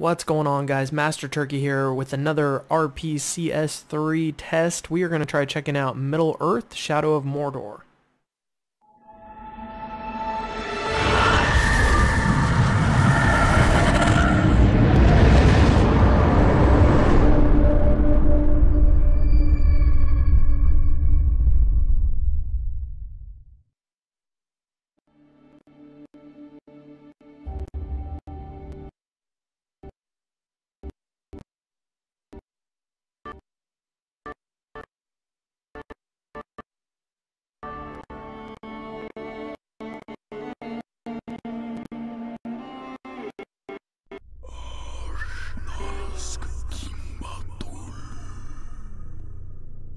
What's going on guys? Master Turkey here with another RPCS3 test. We are going to try checking out Middle Earth Shadow of Mordor.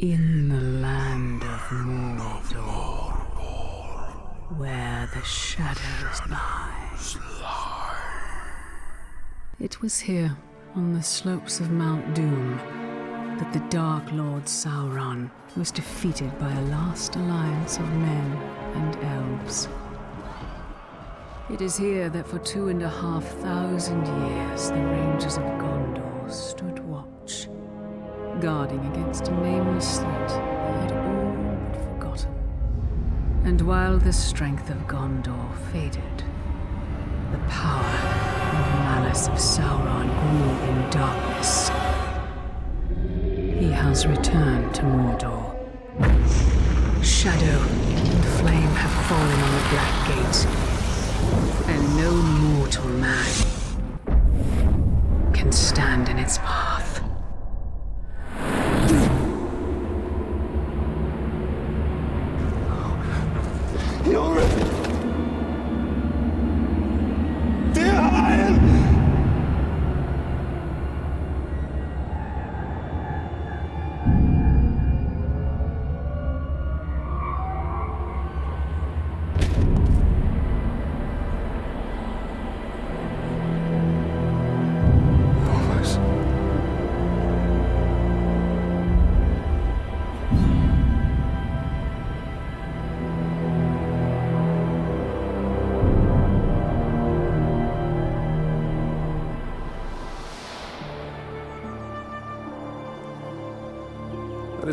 In the land of Mordor, where the shadows lie. It was here, on the slopes of Mount Doom, that the Dark Lord Sauron was defeated by a last alliance of men and elves. It is here that for two and a half thousand years the Rangers of Gondor stood guarding against a nameless threat they had all but forgotten. And while the strength of Gondor faded, the power and malice of Sauron grew in darkness. He has returned to Mordor. Shadow and flame have fallen on the Black Gate, and no mortal man can stand in its path.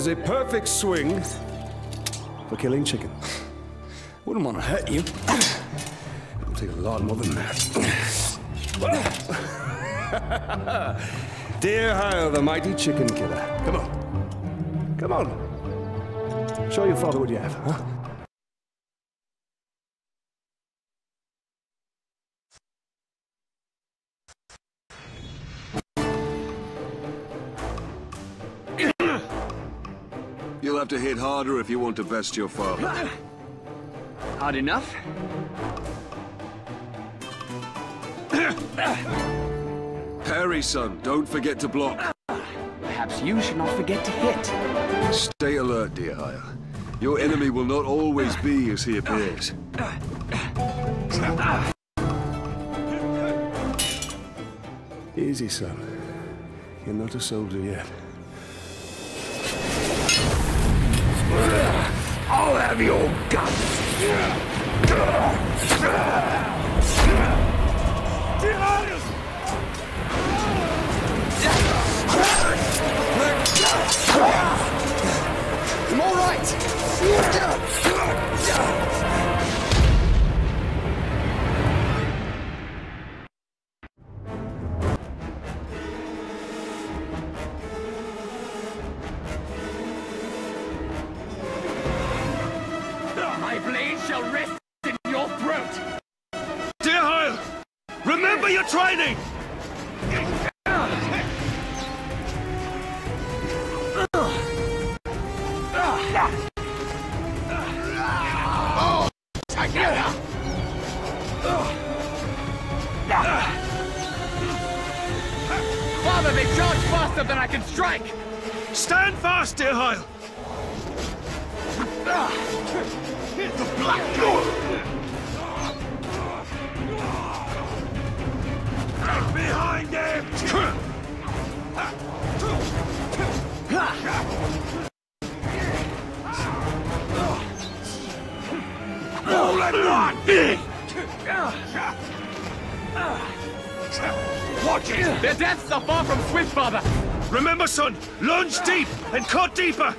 Is a perfect swing for killing chicken. Wouldn't want to hurt you. It'll take a lot more than that. Dirhael, the mighty chicken killer. Come on. Come on. Show your father what you have, huh? Have to hit harder if you want to best your father. Hard enough? Harry, son, don't forget to block. Perhaps you should not forget to hit. Stay alert, Dirhael. Your enemy will not always be as he appears. Easy, son. You're not a soldier yet. I'll have your guts! I'm all right! Training! Father, they charge faster than I can strike! Stand fast, Dirhael! The Black Lord! Watch it! Their deaths are far from swift, father! Remember, son, lunge deep and cut deeper.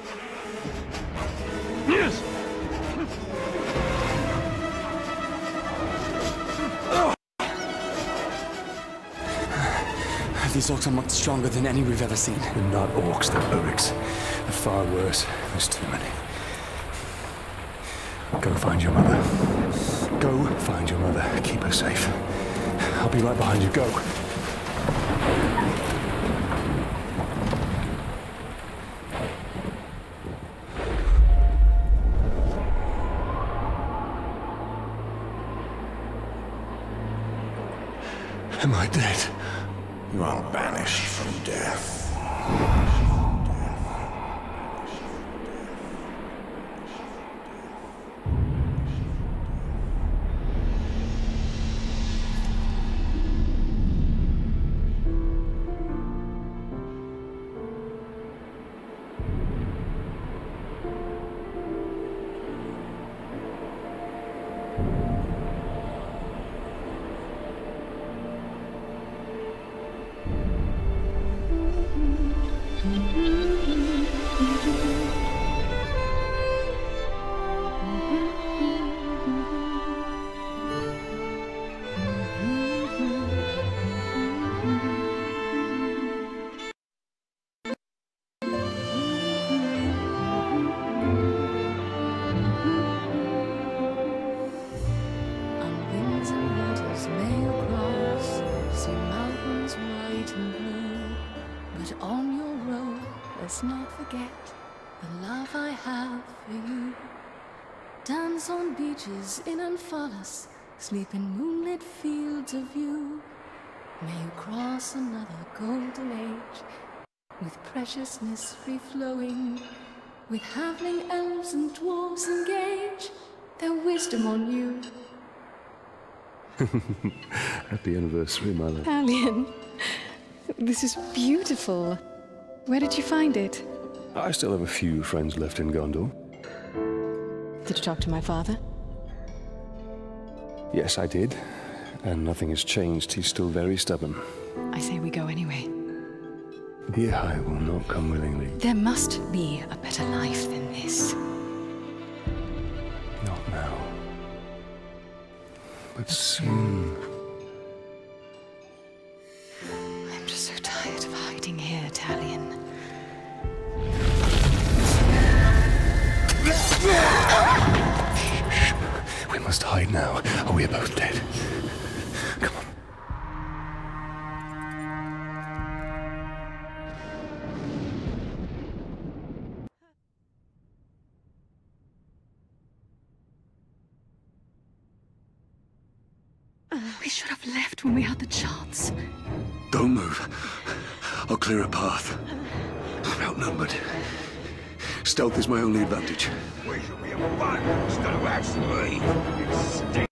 These orcs are much stronger than any we've ever seen. They're not orcs, they're Uruks. They're far worse. There's too many. Go find your mother. Go find your mother. Keep her safe. I'll be right behind you. Go. Am I dead? You are banished from death. Let's not forget the love I have for you. Dance on beaches in Amphalos, sleep in moonlit fields of view. May you cross another golden age with preciousness free flowing, with halfling elves and dwarves engage their wisdom on you. Happy anniversary, my love. Alien, this is beautiful. Where did you find it? I still have a few friends left in Gondor. Did you talk to my father? Yes, I did. And nothing has changed. He's still very stubborn. I say we go anyway. Dear I will not come willingly. There must be a better life than this. Not now. But soon. Must hide now, or we are both dead. Come on. We should have left when we had the chance. Don't move. I'll clear a path. I'm outnumbered. Stealth is my only advantage. Should a instead of actually.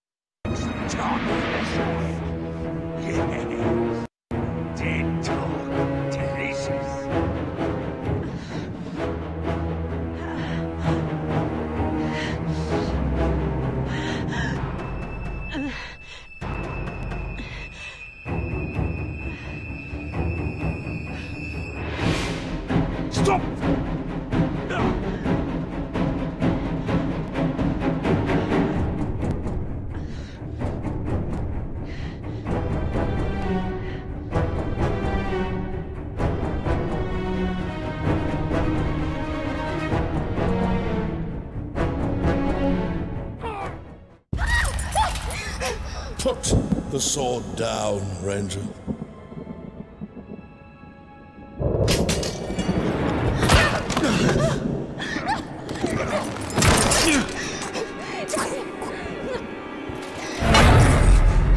The sword down, Ranger.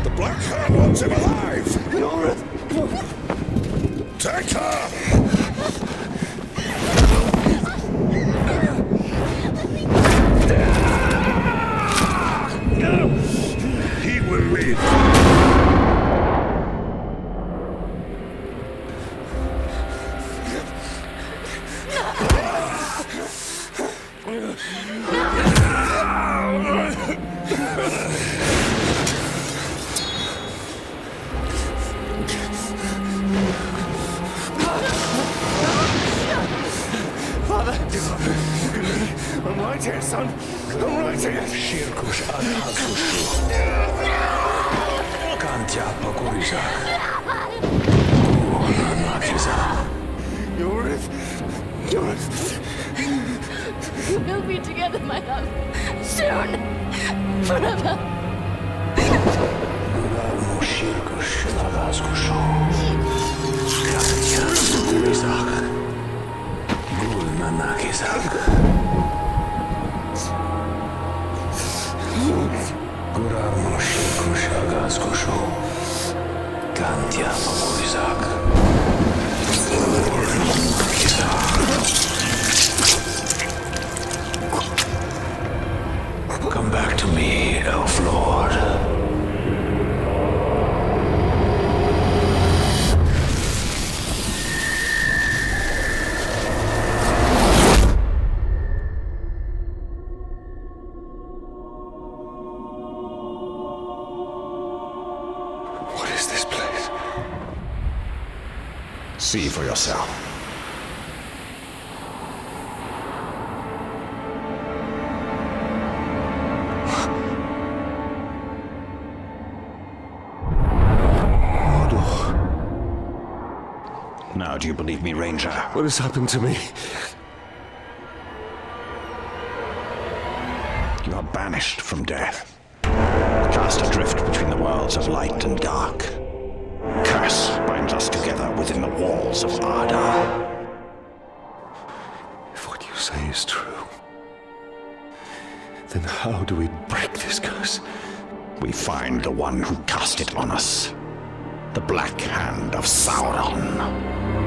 The Black Hand wants him alive! Take her! We'll be together, my love. Soon. Forever. Pakurizak. Gul Nanakizak. Gurarmu Shirkush Adhazkushu. Kantya Pakurizak. Cantiamo, Isaac. See for yourself. Now, do you believe me, Ranger? What has happened to me? You are banished from death, cast adrift between the worlds of light and dark. Within the walls of Arda. If what you say is true, then how do we break this curse? We find the one who cast it on us. The Black Hand of Sauron.